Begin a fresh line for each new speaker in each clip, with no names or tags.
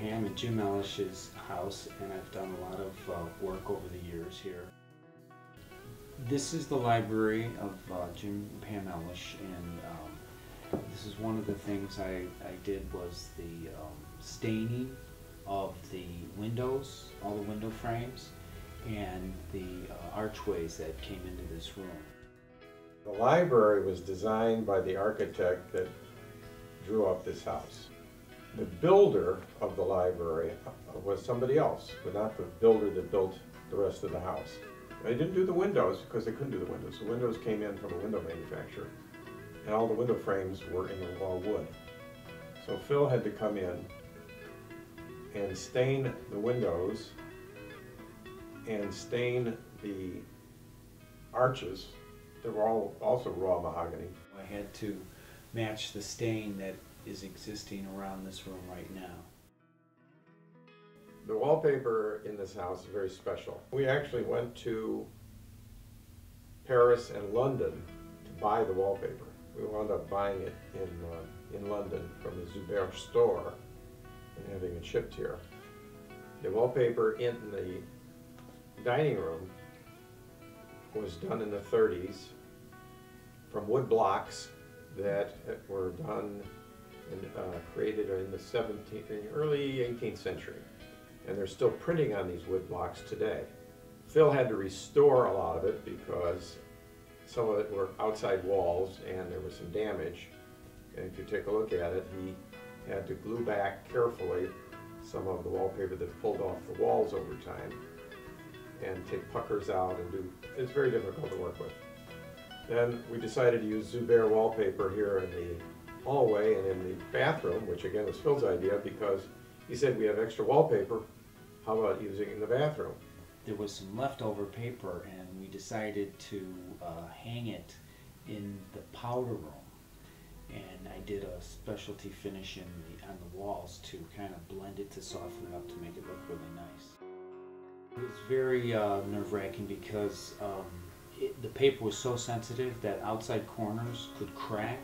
Pam and Jim Elish's house, and I've done a lot of uh, work over the years here. This is the library of uh, Jim and Pam Elish, and um, this is one of the things I, I did was the um, staining of the windows, all the window frames, and the uh, archways that came into this room.
The library was designed by the architect that drew up this house. The builder of the library uh, was somebody else, but not the builder that built the rest of the house. They didn't do the windows because they couldn't do the windows. The windows came in from a window manufacturer, and all the window frames were in raw wood. So Phil had to come in and stain the windows and stain the arches that were all also raw mahogany.
I had to match the stain that is existing around this room right now.
The wallpaper in this house is very special. We actually went to Paris and London to buy the wallpaper. We wound up buying it in, uh, in London from the Zuber store and having it shipped here. The wallpaper in the dining room was done in the 30s from wood blocks that were done and uh, created in the 17th, in the early 18th century. And they're still printing on these wood blocks today. Phil had to restore a lot of it because some of it were outside walls and there was some damage. And if you take a look at it, he had to glue back carefully some of the wallpaper that pulled off the walls over time and take puckers out and do, it's very difficult to work with. Then we decided to use Zuber wallpaper here in the hallway and in the bathroom, which again was Phil's idea because he said we have extra wallpaper, how about using it in the bathroom?
There was some leftover paper and we decided to uh, hang it in the powder room. And I did a specialty finish in the, on the walls to kind of blend it to soften it up to make it look really nice. It was very uh, nerve-wracking because um, it, the paper was so sensitive that outside corners could crack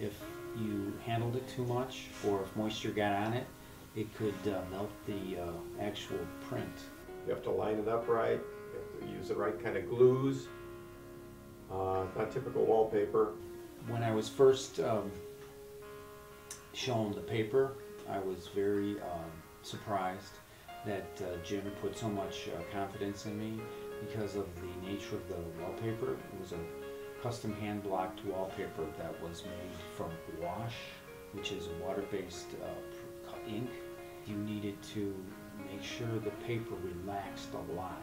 if you handled it too much or if moisture got on it, it could uh, melt the uh, actual print.
You have to line it up right, you have to use the right kind of glues, uh, not typical wallpaper.
When I was first um, shown the paper, I was very um, surprised that uh, Jim put so much uh, confidence in me because of the nature of the wallpaper. It was a custom hand blocked wallpaper that was made from gouache, which is water-based uh, ink. You needed to make sure the paper relaxed a lot.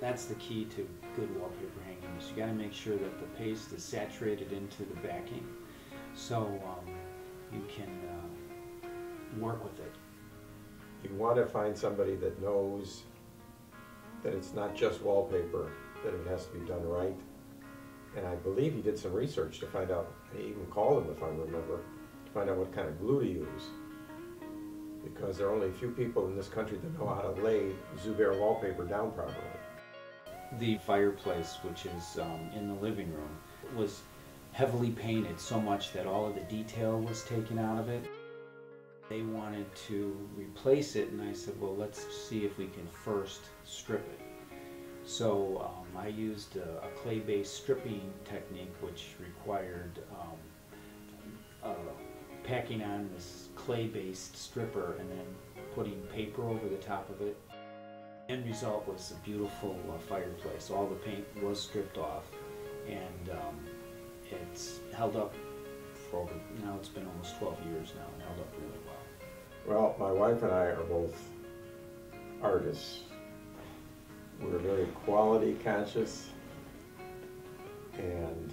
That's the key to good wallpaper hanging is you got to make sure that the paste is saturated into the backing so um, you can uh, work with it.
You want to find somebody that knows that it's not just wallpaper, that it has to be done right. And I believe he did some research to find out, he even called him if I remember, to find out what kind of glue to use. Because there are only a few people in this country that know how to lay Zuber wallpaper down properly.
The fireplace, which is um, in the living room, was heavily painted so much that all of the detail was taken out of it. They wanted to replace it, and I said, well, let's see if we can first strip it. So um, I used a, a clay-based stripping technique, which required um, uh, packing on this clay-based stripper and then putting paper over the top of it. End result was a beautiful uh, fireplace. All the paint was stripped off, and um, it's held up for over, now it's been almost 12 years now, and held up really well.
Well, my wife and I are both artists. We're very quality conscious and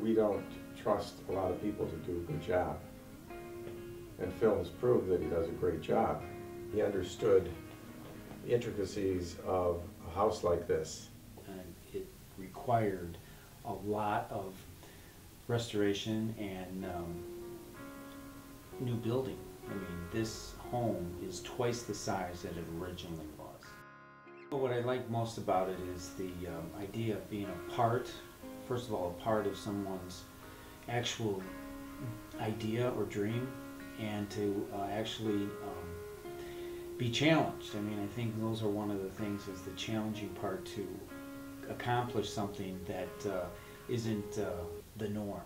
we don't trust a lot of people to do a good job. And Phil has proved that he does a great job. He understood the intricacies of a house like this.
And it required a lot of restoration and um, new building. I mean, this home is twice the size that it originally was. What I like most about it is the um, idea of being a part, first of all, a part of someone's actual idea or dream, and to uh, actually um, be challenged. I mean, I think those are one of the things is the challenging part to accomplish something that uh, isn't uh, the norm.